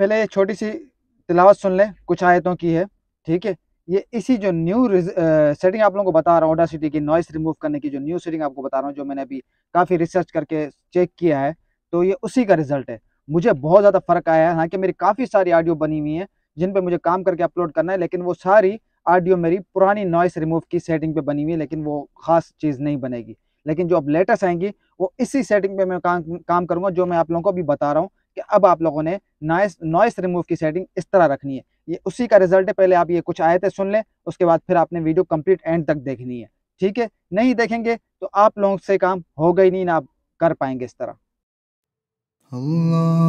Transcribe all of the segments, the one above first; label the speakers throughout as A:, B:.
A: पहले ये छोटी सी तिलावत सुन लें, कुछ आयतों की है, ठीक है? ये इसी जो न्यू सेटिंग आप लोगों को बता रहा हूँ ओडा सिटी की नॉइस रिमूव करने की जो न्यू सेटिंग आपको बता रहा हूँ, जो मैंने अभी काफ़ी रिसर्च करके चेक किया है तो ये उसी का रिज़ल्ट है। मुझे बहुत ज़्यादा फ़र्क आया है, हालाँकि मेरी काफ़ी सारी ऑडियो बनी हुई है, जिन पर मुझे काम करके अपलोड करना है, लेकिन वो सारी ऑडियो मेरी पुरानी नॉइस रिमूव की सेटिंग पे बनी हुई है, लेकिन वो खास चीज़ नहीं बनेगी। लेकिन जो अब लेटेस्ट आएँगी, वो इसी सेटिंग पे मैं काम काम करूँगा, जो मैं आप लोगों को अभी बता रहा हूँ कि अब आप लोगों ने नॉइस नॉइस रिमूव की सेटिंग इस तरह रखनी है। ये उसी का रिज़ल्ट है, पहले आप ये कुछ आयतें सुन लें, उसके बाद फिर आपने वीडियो कंप्लीट एंड तक देखनी है। ठीक है? नहीं देखेंगे तो आप लोगों से काम हो गई नहीं, ना आप कर पाएँगे इस तरह। अल्लाह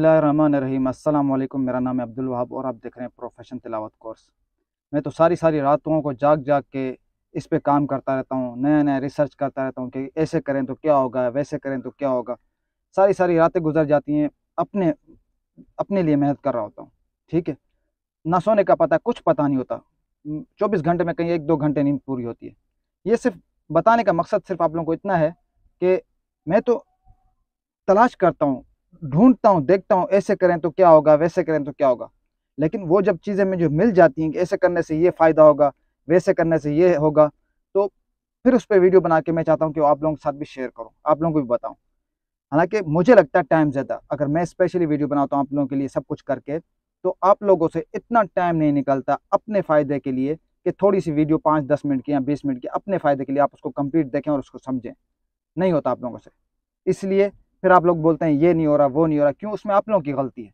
A: बसमीम अल्लाम मेरा नाम है अब्दुल वहाब और आप देख रहे हैं प्रोफेशन तिलावत कोर्स। मैं तो सारी सारी रातों को जाग जाग के इस पे काम करता रहता हूँ नया नया रिसर्च करता रहता हूँ कि ऐसे करें तो क्या होगा, वैसे करें तो क्या होगा। सारी सारी रातें गुजर जाती हैं, अपने अपने लिए मेहनत कर रहा होता हूँ, ठीक है? ना सोने का पता, कुछ पता नहीं होता। चौबीस घंटे में कहीं एक दो घंटे नींद पूरी होती है। ये सिर्फ़, बताने का मकसद सिर्फ़ आप लोगों को इतना है कि मैं तो तलाश करता हूँ ढूंढता हूँ, देखता हूँ, ऐसे करें तो क्या होगा, वैसे करें तो क्या होगा। लेकिन वो जब चीज़ें मुझे मिल जाती हैं कि ऐसे करने से ये फ़ायदा होगा, वैसे करने से ये होगा तो फिर उस पर वीडियो बना के मैं चाहता हूँ कि आप लोगों के साथ भी शेयर करूँ, आप लोगों को भी बताऊँ। हालाँकि मुझे लगता है टाइम ज़्यादा, अगर मैं स्पेशली वीडियो बनाता हूँ आप लोगों के लिए सब कुछ करके तो आप लोगों से इतना टाइम नहीं निकलता अपने फ़ायदे के लिए कि थोड़ी सी वीडियो पाँच, दस मिनट की या बीस मिनट की अपने फ़ायदे के लिए आप उसको कंप्लीट देखें और उसको समझें। नहीं होता आप लोगों से। इसलिए फिर आप लोग बोलते हैं, ये नहीं हो रहा, वो नहीं हो रहा, क्यों? उसमें आप लोगों की गलती है।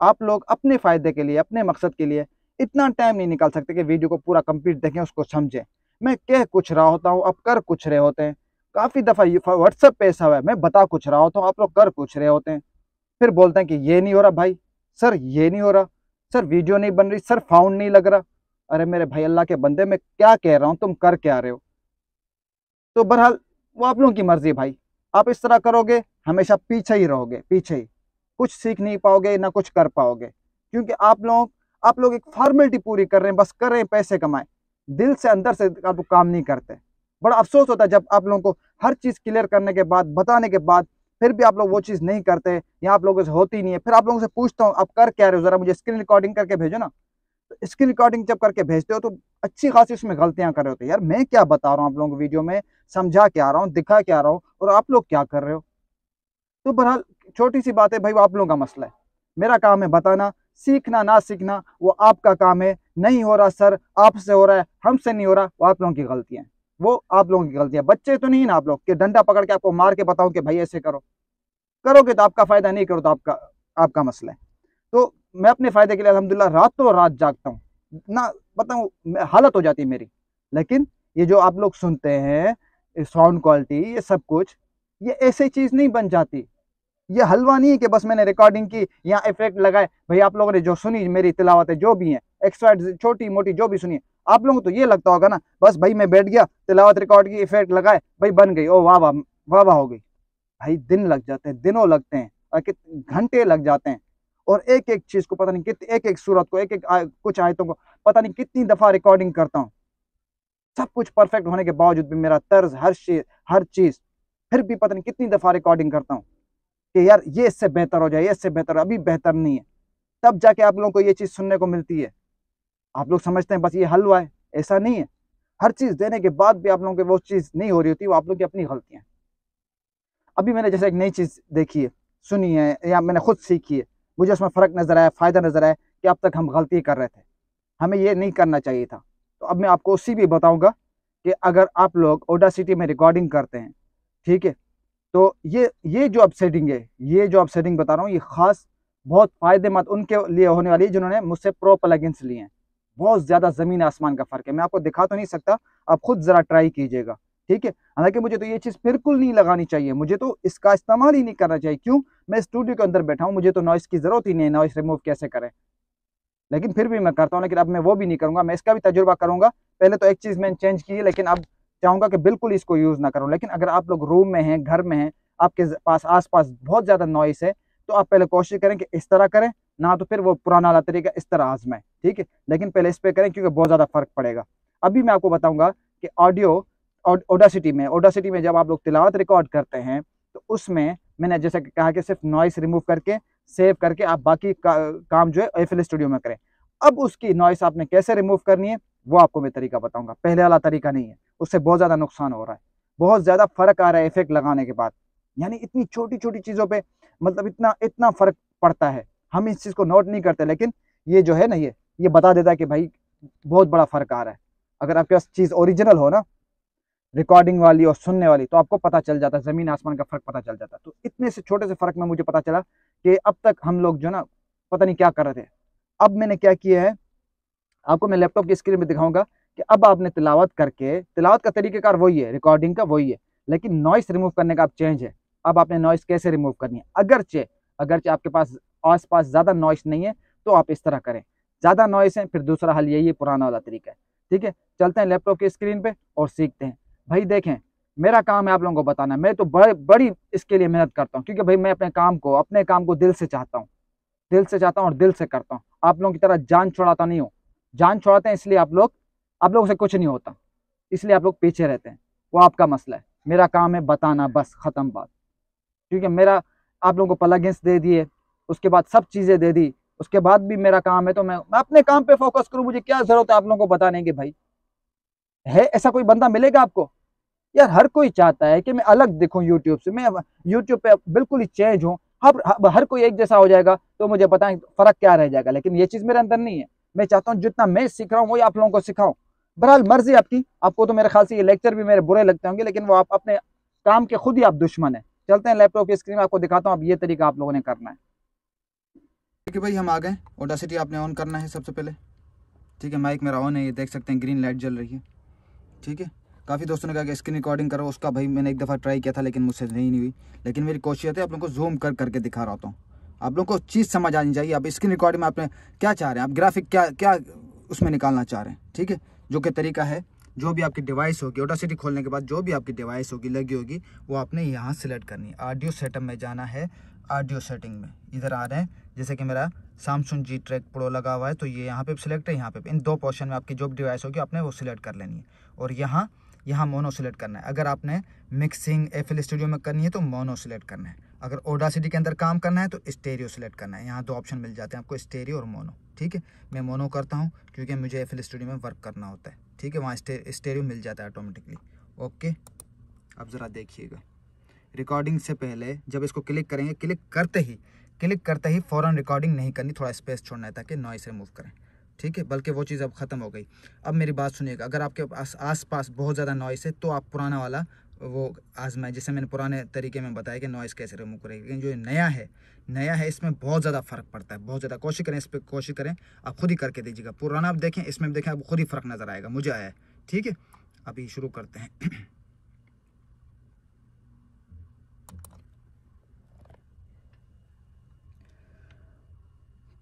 A: आप लोग अपने फ़ायदे के लिए, अपने मकसद के लिए इतना टाइम नहीं निकाल सकते कि वीडियो को पूरा कंप्लीट देखें, उसको समझें। मैं कह कुछ रहा होता हूँ, अब कर कुछ रहे होते हैं। काफ़ी दफ़ा व्हाट्सएप पे ऐसा हुआ है, मैं बता कुछ रहा होता हूँ, आप लोग कर कुछ रहे होते हैं। फिर बोलते हैं कि, ये नहीं हो रहा भाई, सर ये नहीं हो रहा, सर वीडियो नहीं बन रही, सर फाउंड नहीं लग रहा। अरे मेरे भाई, अल्लाह के बंदे, मैं क्या कह रहा हूँ, तुम कर क्या रहे हो? तो बहरहाल, वो आप लोगों की मर्ज़ी भाई। आप इस तरह करोगे हमेशा पीछे ही रहोगे, पीछे ही। कुछ सीख नहीं पाओगे, ना कुछ कर पाओगे। क्योंकि आप लोग आप लोग एक फॉर्मेलिटी पूरी कर रहे हैं, बस कर रहे हैं पैसे कमाएँ। दिल से अंदर से आप काम नहीं करते। बड़ा अफसोस होता है जब आप लोगों को हर चीज़ क्लियर करने के बाद, बताने के बाद, फिर भी आप लोग वो चीज़ नहीं करते, या आप लोगों से होती नहीं है। फिर आप लोगों से पूछता हूँ, आप कर क्या रहे हो? ज़रा मुझे स्क्रीन रिकॉर्डिंग करके भेजो ना। तो स्क्रीन रिकॉर्डिंग जब करके भेजते हो तो अच्छी खासी उसमें गलतियाँ कर रहे होते यार, मैं क्या बता रहा हूँ आप लोगों को वीडियो में? समझा के आ रहा हूँ? दिखा के आ रहा हूँ? और आप लोग क्या कर रहे हो? तो बहरहाल छोटी सी बात है, भाई, वो आप लोगों का मसला है। मेरा काम है बताना, सीखना, ना सीखना, वो आपका काम है। नहीं हो रहा, सर, आपसे हो रहा है, हमसे नहीं हो रहा, वो आप लोगों की गलतियाँ वो आप लोगों की गलतियाँ बच्चे तो नहीं ना आप लोग, कि डंडा पकड़ के आपको मार के बताऊँ कि भाई ऐसे करो। करोगे तो आपका फ़ायदा नहीं करो तो आपका आपका मसला है। तो मैं अपने फ़ायदे के लिए अलहमदिल्ला रातों रात जागता हूँ। ना, बताऊँ हालत हो जाती है मेरी। लेकिन ये जो आप लोग सुनते हैं साउंड क्वालिटी ये सब कुछ, ये ऐसी चीज़ नहीं बन जाती। ये हलवा नहीं है कि बस मैंने रिकॉर्डिंग की यहाँ इफ़ेक्ट लगाए। भाई आप लोगों ने जो सुनी मेरी तिलावत है जो भी है एक्सपर्ट छोटी मोटी जो भी सुनी आप लोगों को तो ये लगता होगा ना बस भाई मैं बैठ गया तिलावत रिकॉर्ड की इफ़ेक्ट लगाए भाई बन गई ओ वाह वाह वाह वाह हो गई। भाई दिन लग जाते हैं दिनों लगते हैं घंटे लग जाते हैं। और एक एक चीज़ को पता नहीं कितनी एक एक सूरत को एक एक आ, कुछ आयतों को पता नहीं कितनी दफ़ा रिकॉर्डिंग करता हूँ। सब कुछ परफेक्ट होने के बावजूद भी मेरा तर्ज हर चीज़ हर चीज़ फिर भी पता नहीं कितनी दफ़ा रिकॉर्डिंग करता हूँ। कि यार ये इससे बेहतर हो जाए इससे बेहतर अभी बेहतर नहीं है। तब जाके आप लोगों को ये चीज़ सुनने को मिलती है। आप लोग समझते हैं, बस ये हलवा है, ऐसा नहीं है। हर चीज़ देने के बाद भी आप लोगों की वो चीज़ नहीं हो रही होती, वो आप लोग की अपनी गलतियाँ अभी मैंने जैसे एक नई चीज़ देखी है, सुनी है, या मैंने खुद सीखी है, मुझे उसमें फ़र्क नज़र आया, फ़ायदा नज़र आया कि अब तक हम गलती कर रहे थे। हमें ये नहीं करना चाहिए था। तो अब मैं आपको उसी भी बताऊँगा कि अगर आप लोग ओडा सिटी में रिकॉर्डिंग करते हैं, ठीक है तो ये ये जो अब सेटिंग है, ये जो अब सेटिंग बता रहा हूँ, ये ख़ास बहुत फ़ायदेमंद उनके लिए होने वाली है जिन्होंने मुझसे प्रो प्लगइन्स लिए हैं। बहुत ज़्यादा ज़मीन आसमान का फ़र्क है। मैं आपको दिखा तो नहीं सकता, आप खुद ज़रा ट्राई कीजिएगा, ठीक है? हालाँकि मुझे तो ये चीज़ बिल्कुल नहीं लगानी चाहिए, मुझे तो इसका इस्तेमाल ही नहीं करना चाहिए। क्यों? मैं स्टूडियो के अंदर बैठा हूँ, मुझे तो नॉइस की ज़रूरत ही नहीं है नॉइस रिमूव कैसे करें? लेकिन फिर भी मैं करता हूँ, लेकिन अब मैं वो भी नहीं करूँगा, मैं इसका भी तजुर्बा करूँगा। पहले तो एक चीज़ मैंने चेंज की है, लेकिन अब चाहूँगा कि बिल्कुल इसको यूज़ ना करूँ। लेकिन अगर आप लोग रूम में हैं घर में हैं आपके पास आस बहुत ज़्यादा नॉइस है तो आप पहले कोशिश करें कि इस तरह करें ना तो फिर वो पुराना वाला तरीका इस तरह आजमाएँ ठीक है? लेकिन पहले इस पर करें क्योंकि बहुत ज़्यादा फ़र्क पड़ेगा। अभी मैं आपको बताऊँगा कि ऑडियो ओडासिटी में ओडासिटी में जब आप लोग तिलावत रिकॉर्ड करते हैं तो उसमें मैंने जैसे कहा कि सिर्फ़ नॉइस रिमूव करके सेव करके आप बाकी का, काम जो है एफ़ स्टूडियो में करें। अब उसकी नॉइस आपने कैसे रिमूव करनी है? वो आपको मैं तरीका बताऊँगा। पहले वाला तरीका नहीं है। उससे बहुत ज़्यादा नुकसान हो रहा है। बहुत ज़्यादा फ़र्क आ रहा है इफ़ेक्ट लगाने के बाद। यानी इतनी छोटी छोटी चीज़ों पर मतलब इतना इतना फ़र्क पड़ता है। हम इस चीज़ को नोट नहीं करते, लेकिन ये जो है ना ये ये बता देता है कि भाई बहुत बड़ा फ़र्क आ रहा है। अगर आपके पास चीज़ ओरिजिनल हो ना रिकॉर्डिंग वाली और सुनने वाली तो आपको पता चल जाता है, ज़मीन आसमान का फ़र्क पता चल जाता है। तो इतने से छोटे से फ़र्क में मुझे पता चला कि अब तक हम लोग जो ना, पता नहीं क्या कर रहे थे। अब मैंने क्या किया है आपको मैं लैपटॉप की स्क्रीन में दिखाऊँगा कि अब आपने तिलावत करके, तिलावत का तरीक़ेकार वही है रिकॉर्डिंग का वही है, लेकिन नॉइस रिमूव करने का अब चेंज है। अब आपने नॉइस कैसे रिमूव करनी है? अगरचे अगरचे आपके पास आस पास ज़्यादा नॉइस नहीं है तो आप इस तरह करें। ज़्यादा नॉइस है, फिर दूसरा हल यही है, पुराना वाला तरीका है। ठीक है? चलते हैं लैपटॉप की स्क्रीन पे और सीखते हैं। भाई देखें, मेरा काम है आप लोगों को बताना। मैं तो बड़े, बड़ी इसके लिए मेहनत करता हूँ, क्योंकि भाई मैं अपने काम को, अपने काम को दिल से चाहता हूँ। दिल से चाहता हूँ और दिल से करता हूँ। आप लोगों की तरह जान छोड़ाता नहीं हूँ। जान छोड़ाते हैं, इसलिए आप लोग, आप लोगों से कुछ नहीं होता। इसलिए आप लोग पीछे रहते हैं। वो आपका मसला है। मेरा काम है बताना बस, ख़त्म बात। क्योंकि मेरा, आप लोगों को प्लगइन्स दे दिए, उसके बाद सब चीज़ें दे दी, उसके बाद भी मेरा काम है तो मैं मैं अपने काम पे फोकस करूँ, मुझे क्या ज़रूरत है आप लोगों को बताने की भाई? है ऐसा कोई बंदा मिलेगा आपको? यार, हर कोई चाहता है कि मैं अलग दिखूं यूट्यूब से। मैं यूट्यूब पे बिल्कुल ही चेंज हूँ। हर हर कोई एक जैसा हो जाएगा तो मुझे पता है फ़र्क क्या रह जाएगा, लेकिन ये चीज़ मेरे अंदर नहीं है। मैं चाहता हूँ जितना मैं सीख रहा हूँ, वही आप लोगों को सिखाऊं। बहरहाल, मर्ज़ी आपकी। आपको तो मेरे ख्याल से ये लेक्चर भी मेरे बुरे लगते होंगे, लेकिन वो आप अपने काम के खुद ही आप दुश्मन है। चलते हैं लैपटॉप की स्क्रीन आपको दिखाता हूँ अब ये तरीका आप लोगों ने करना है। ठीक है भाई, हम आ गए। ओडासिटी आपने ऑन करना है सबसे पहले। ठीक है माइक मेरा ऑन है, ये देख सकते हैं ग्रीन लाइट जल रही है। ठीक है, काफ़ी दोस्तों ने कहा कि स्क्रीन रिकॉर्डिंग करो, उसका भाई मैंने एक दफ़ा ट्राई किया था, लेकिन मुझसे नहीं नहीं हुई। लेकिन मेरी कोशिश है, आप लोगों को जूम कर करके दिखा रहा हूँ। आप लोगों को चीज़ समझ आनी चाहिए। आप स्क्रीन रिकॉर्डिंग में आपने क्या चाह रहे हैं? आप ग्राफिक क्या क्या उसमें निकालना चाह रहे हैं? ठीक है? जो कि तरीका है, जो भी आपकी डिवाइस होगी ओटासिटी खोलने के बाद जो भी आपकी डिवाइस होगी, लगी होगी, वो आपने यहाँ सेलेक्ट करनी है। ऑडियो सेटअप में जाना है ऑडियो सेटिंग में। इधर आ रहे हैं, जैसे कि मेरा सैमसंग जी ट्रैक प्रो लगा हुआ है तो ये यहाँ पे सिलेक्ट है, यहाँ पे। इन दो पोर्शन में आपकी जो भी डिवाइस होगी, आपने वो सिलेक्ट कर लेनी है। और यहाँ यहाँ मोनो सिलेक्ट करना है। अगर आपने मिक्सिंग एफएल स्टूडियो में करनी है तो मोनो सिलेक्ट करना है। अगर ओडासिटी के अंदर काम करना है तो स्टेरियो सिलेक्ट करना है। यहाँ दो ऑप्शन मिल जाते हैं आपको स्टेरियो और मोनो ठीक है? मैं मोनो करता हूँ क्योंकि मुझे एफएल स्टूडियो में वर्क करना होता है। ठीक है? वहाँ स्टेरियो मिल जाता है ऑटोमेटिकली ओके अब ज़रा देखिएगा। रिकॉर्डिंग से पहले जब इसको क्लिक करेंगे क्लिक करते ही क्लिक करते ही फ़ौरन रिकॉर्डिंग नहीं करनी, थोड़ा स्पेस छोड़ना है ताकि नॉइस रिमूव करें। ठीक है? बल्कि वो चीज़ अब ख़त्म हो गई। अब मेरी बात सुनिएगा, अगर आपके आस पास बहुत ज़्यादा नॉइस है तो आप पुराना वाला वो आजमाए, जैसे मैंने पुराने तरीके में बताया कि नॉइस कैसे रिमूव करेंगे लेकिन जो नया है नया है, इसमें बहुत ज़्यादा फ़र्क पड़ता है, बहुत ज़्यादा। कोशिश करें इस पर कोशिश करें, आप खुद ही करके दीजिएगा। पुराना आप देखें, इसमें देखें, आप खुद ही फ़र्क नज़र आएगा, मुझे आया है, ठीक है? अभी शुरू करते हैं।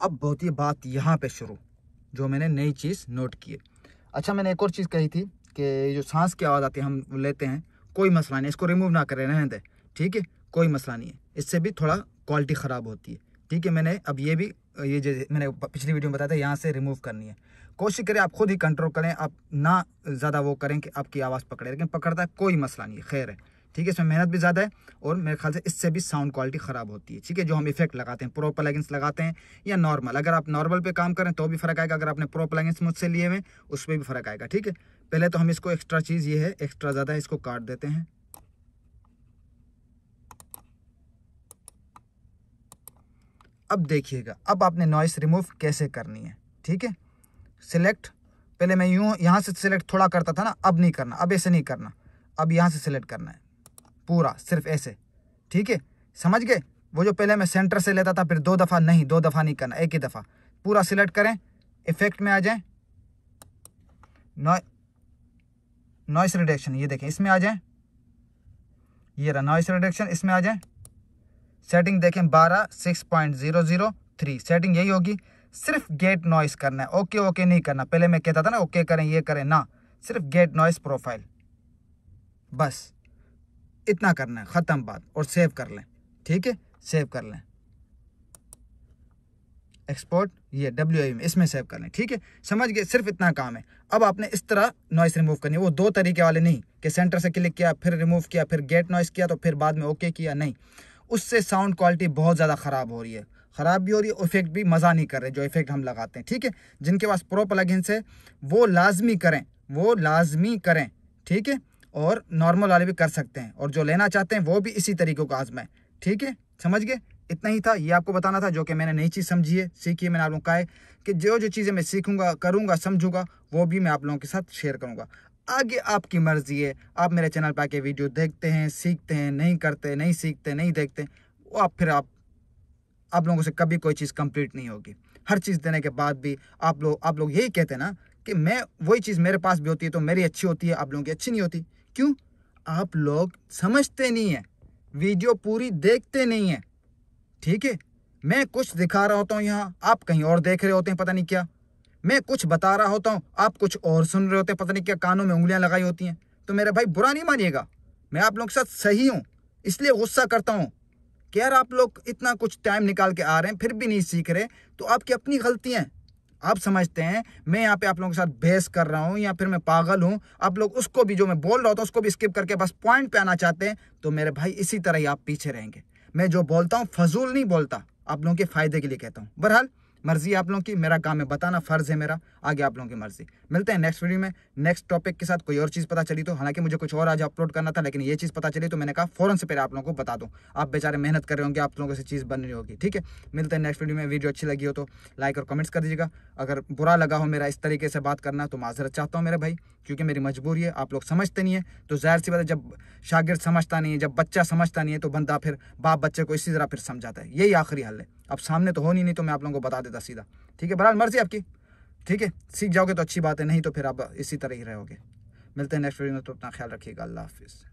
A: अब बहुत ही बात यहाँ पे शुरू, जो मैंने नई चीज़ नोट की है। अच्छा मैंने एक और चीज़ कही थी कि जो सांस की आवाज़ आती है, हम लेते हैं, कोई मसला नहीं, इसको रिमूव ना करें, रहने ठीक है? कोई मसला नहीं है। इससे भी थोड़ा क्वालिटी ख़राब होती है, ठीक है? मैंने अब ये भी, ये जो मैंने पिछली वीडियो में बताया था, यहाँ से रिमूव करनी है। कोशिश करें, आप खुद ही कंट्रोल करें, आप ना ज़्यादा वो करें कि आपकी आवाज़ पकड़े, लेकिन पकड़ता है, कोई मसला नहीं है, खैर है। ठीक है, इसमें मेहनत भी ज़्यादा है और मेरे ख्याल से इससे भी साउंड क्वालिटी ख़राब होती है, ठीक है, जो हम इफ़ेक्ट लगाते हैं प्रो प्लगइंस लगाते हैं या नॉर्मल अगर आप नॉर्मल पे काम करें तो भी फ़र्क आएगा, अगर आपने प्रो प्लगइंस मुझसे लिए हुए, उस पर भी फ़र्क आएगा, ठीक है। पहले तो हम इसको एक्स्ट्रा चीज़ ये है एक्स्ट्रा ज़्यादा है इसको काट देते हैं। अब देखिएगा, अब आपने नॉइस रिमूव कैसे करनी है, ठीक है? सिलेक्ट पहले मैं यूँ, यहाँ से सिलेक्ट थोड़ा करता था ना, अब नहीं करना, अब ऐसे नहीं करना, अब यहाँ से सिलेक्ट करना है। पूरा, सिर्फ़ ऐसे। ठीक है? समझ गए? वो जो पहले मैं सेंटर से लेता था, फिर दो दफ़ा नहीं, दो दफ़ा नहीं करना, एक ही दफ़ा। पूरा सिलेक्ट करें इफ़ेक्ट में आ जाए। नॉइस रिडक्शन ये देखें, इसमें आ जाए। ये रहा नॉइस रिडक्शन इसमें आ जाए। सेटिंग देखें, बारह six point zero zero three setting यही होगी, सिर्फ़ गेट नॉइस करना है। ओके ओके नहीं करना। पहले मैं कहता था ना ओके करें, ये करें, ना। सिर्फ़ गेट नॉइस प्रोफ़ाइल बस। इतना करना है ख़त्म बात, और सेव कर लें, ठीक है? सेव कर लें। एक्सपोर्ट ये डब्ल्यू में इसमें सेव कर लें, ठीक है? समझ गए, सिर्फ़ इतना काम है। अब आपने इस तरह नॉइस रिमूव करनी है। वो दो तरीके वाले नहीं, कि सेंटर से क्लिक किया, फिर रिमूव किया, फिर गेट नॉइस किया तो फिर बाद में ओके किया, नहीं। उससे साउंड क्वालिटी बहुत ज़्यादा ख़राब हो रही है। ख़राब भी हो रही है इफ़ेक्ट भी मज़ा नहीं कर रहे, जो इफ़ेक्ट हम लगाते हैं, ठीक है? जिनके पास प्रो प्लगइन्स है, वो लाजमी करें, वो लाजमी करें, ठीक है? और नॉर्मल वाले भी कर सकते हैं। और जो लेना चाहते हैं, वो भी इसी तरीके को आजमाएँ। ठीक है? समझ गए? इतना ही था। ये आपको बताना था, जो कि मैंने नई चीज़ समझी है, सीखी है, मैंने आप लोगों को है कि जो जो चीज़ें मैं सीखूँगा, करूँगा, समझूँगा, वो भी मैं आप लोगों के साथ शेयर करूँगा। आगे आपकी मर्ज़ी है। आप मेरे चैनल पर आके वीडियो देखते हैं, सीखते हैं, नहीं करते, नहीं सीखते, नहीं देखते, वो आप फिर आप आप लोगों से कभी कोई चीज़ कंप्लीट नहीं होगी। हर चीज़ देने के बाद भी आप लोग आप लोग यही कहते हैं ना कि मैं, वही चीज़ मेरे पास भी होती है तो मेरी अच्छी होती है, आप लोगों की अच्छी नहीं होती। क्यों? आप लोग समझते नहीं है। वीडियो पूरी देखते नहीं है। ठीक है? मैं कुछ दिखा रहा होता हूँ यहाँ। आप कहीं और देख रहे होते हैं, पता नहीं क्या। मैं कुछ बता रहा होता हूँ। आप कुछ और सुन रहे होते हैं, पता नहीं क्या। कानों में उंगलियाँ लगाई होती हैं। तो मेरे भाई बुरा नहीं मानिएगा। मैं आप लोगों के साथ सही हूँ, इसलिए गुस्सा करता हूँ। कि यार आप लोग इतना कुछ टाइम निकाल के आ रहे हैं, फिर भी नहीं सीख रहे? तो आपकी अपनी गलती है। आप समझते हैं, मैं यहाँ पे आप लोगों के साथ बहस कर रहा हूँ या फिर मैं पागल हूँ, आप लोग उसको भी जो मैं बोल रहा था उसको भी स्किप करके बस पॉइंट पे आना चाहते हैं तो मेरे भाई इसी तरह ही आप पीछे रहेंगे। मैं जो बोलता हूँ, फजूल नहीं बोलता, आप लोगों के फ़ायदे के लिए कहता हूँ। बहरहाल मर्ज़ी आप लोगों की, मेरा काम है बताना, फ़र्ज़ है मेरा, आगे आप लोगों की मर्ज़ी। मिलते हैं नेक्स्ट वीडियो में नेक्स्ट टॉपिक के साथ कोई और चीज़ पता चली तो हालाँकि मुझे कुछ और आज अपलोड करना था, लेकिन ये चीज़ पता चली तो मैंने कहा, फ़ौरन से पहले आप लोगों को बता दूँ। आप बेचारे मेहनत कर रहे होंगे, आप लोगों से चीज़ बन रही होगी, ठीक है? मिलते हैं नेक्स्ट वीडियो में, वीडियो अच्छी लगी हो तो लाइक और कमेंट्स कर दीजिएगा। अगर बुरा लगा हो मेरा इस तरीके से बात करना तो माजरत चाहता हूँ मेरे भाई, क्योंकि मेरी मजबूरी है, आप लोग समझते नहीं है तो ज़ाहिर सी बात जब शागिर्द समझता नहीं है, जब बच्चा समझता नहीं है तो बंदा फिर बाप बच्चे को इसी तरह फिर समझाता है। यही आखिरी हल है। अब सामने तो हो नहीं नहीं तो मैं आप लोगों को बता देता सीधा। ठीक है बहरहाल मर्ज़ी आपकी। ठीक है, सीख जाओगे तो अच्छी बात है, नहीं तो फिर आप इसी तरह ही रहोगे। मिलते हैं नेक्स्ट वीडियो में तो अपना ख्याल रखिएगा। अल्लाह हाफिज़।